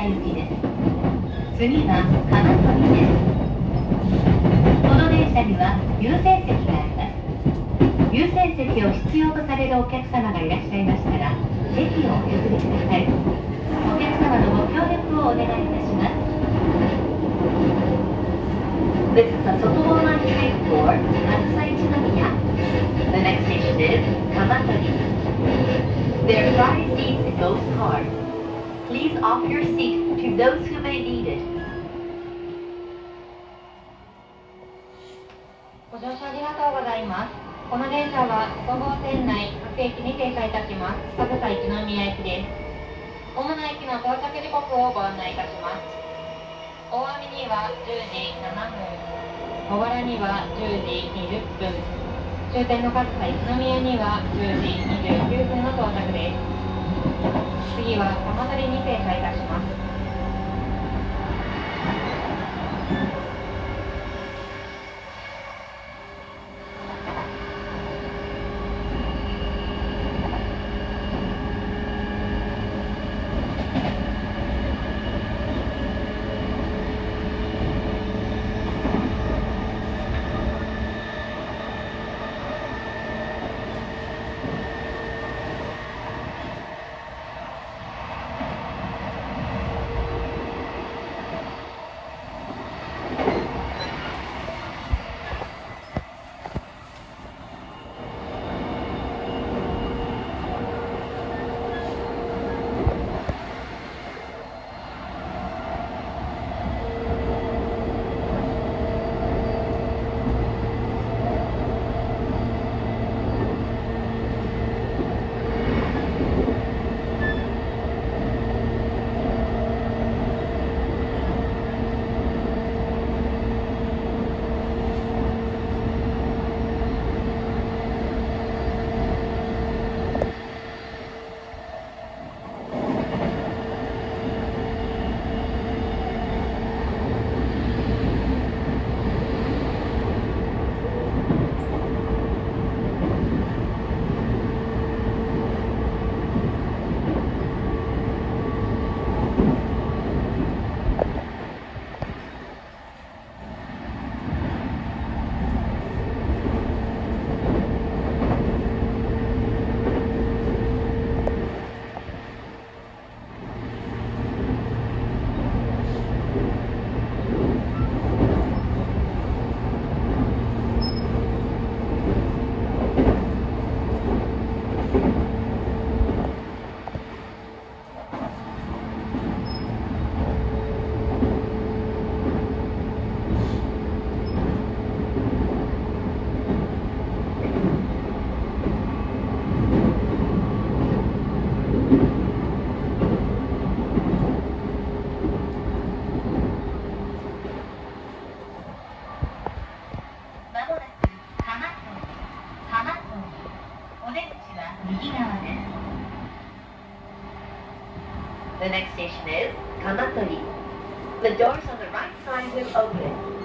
桂一宮行きです次は鎌取ですこの電車には優先席があります優先席を必要とされるお客様がいらっしゃいましたら席をお譲りくださいお客様のご協力をお願いいたします This is the Sotomo train for Kansai Chinomiya. The next station is Kamatori. There are five seats in both cars. Please offer your seat to those who may need it. ご乗車ありがとうございます。この電車は5号線内各駅に停車いたします。上総一宮駅です。主な駅の到着時刻をご案内いたします。大網には10時7分、小原には10時20分、終点の上総一宮には10時29分の到着です。次は玉乗りに停車いたします。右側です。The next station is Kamatori. The doors on the right side will open.